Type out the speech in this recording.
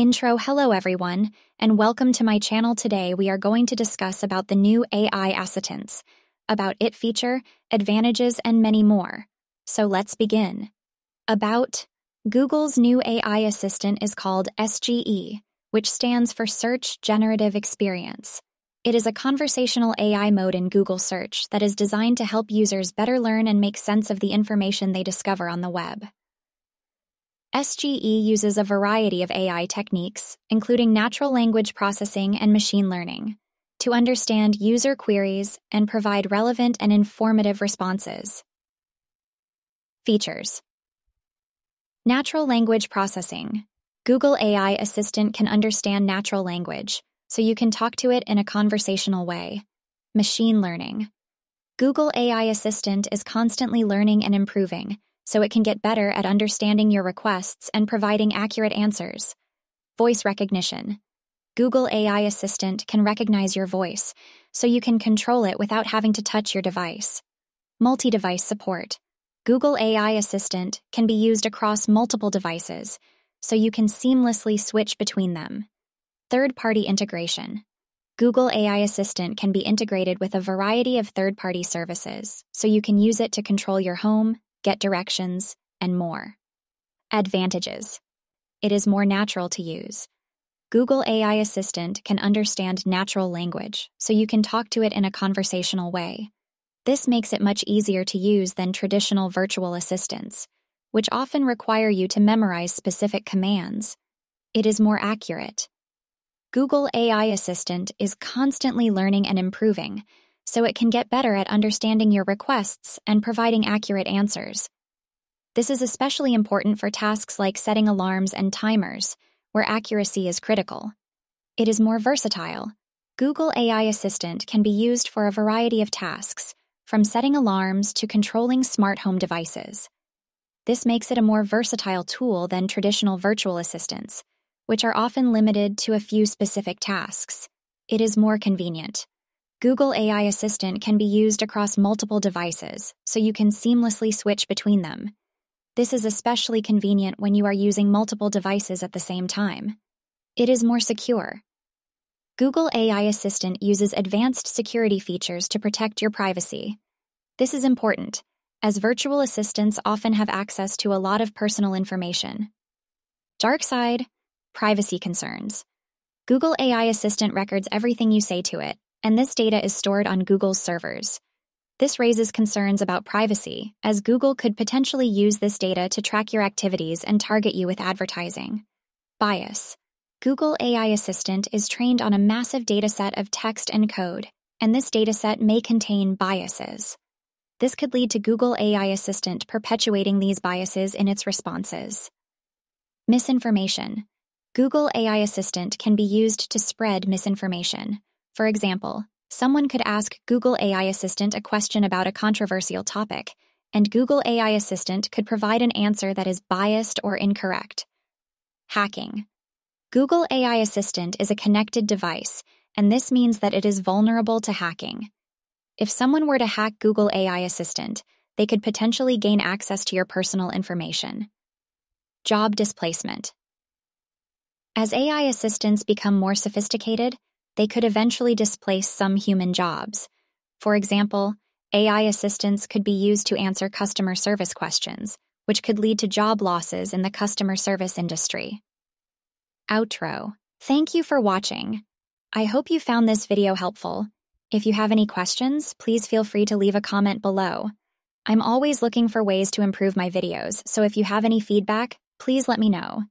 Intro Hello everyone, and welcome to my channel today we are going to discuss about the new AI assistants, about it feature, advantages, and many more. So let's begin. About Google's new AI assistant is called SGE, which stands for Search Generative Experience. It is a conversational AI mode in Google Search that is designed to help users better learn and make sense of the information they discover on the web. SGE uses a variety of AI techniques, including natural language processing and machine learning, to understand user queries and provide relevant and informative responses. Features Natural language processing. Google AI Assistant can understand natural language, so you can talk to it in a conversational way. Machine learning. Google AI Assistant is constantly learning and improving, so it can get better at understanding your requests and providing accurate answers. Voice recognition. Google AI Assistant can recognize your voice, so you can control it without having to touch your device. Multi device support. Google AI Assistant can be used across multiple devices, so you can seamlessly switch between them. Third party integration. Google AI Assistant can be integrated with a variety of third party services, so you can use it to control your home, get directions, and more. Advantages. It is more natural to use. Google AI Assistant can understand natural language, so you can talk to it in a conversational way. This makes it much easier to use than traditional virtual assistants, which often require you to memorize specific commands. It is more accurate. Google AI Assistant is constantly learning and improving, so it can get better at understanding your requests and providing accurate answers. This is especially important for tasks like setting alarms and timers, where accuracy is critical. It is more versatile. Google AI Assistant can be used for a variety of tasks, from setting alarms to controlling smart home devices. This makes it a more versatile tool than traditional virtual assistants, which are often limited to a few specific tasks. It is more convenient. Google AI Assistant can be used across multiple devices, so you can seamlessly switch between them. This is especially convenient when you are using multiple devices at the same time. It is more secure. Google AI Assistant uses advanced security features to protect your privacy. This is important, as virtual assistants often have access to a lot of personal information. Dark side, privacy concerns. Google AI Assistant records everything you say to it, and this data is stored on Google's servers. This raises concerns about privacy, as Google could potentially use this data to track your activities and target you with advertising. Bias. Google AI Assistant is trained on a massive dataset of text and code, and this dataset may contain biases. This could lead to Google AI Assistant perpetuating these biases in its responses. Misinformation. Google AI Assistant can be used to spread misinformation. For example, someone could ask Google AI Assistant a question about a controversial topic, and Google AI Assistant could provide an answer that is biased or incorrect. Hacking. Google AI Assistant is a connected device, and this means that it is vulnerable to hacking. If someone were to hack Google AI Assistant, they could potentially gain access to your personal information. Job displacement. As AI assistants become more sophisticated, they could eventually displace some human jobs. For example, AI assistants could be used to answer customer service questions, which could lead to job losses in the customer service industry. Outro. Thank you for watching. I hope you found this video helpful. If you have any questions, please feel free to leave a comment below. I'm always looking for ways to improve my videos, so if you have any feedback, please let me know.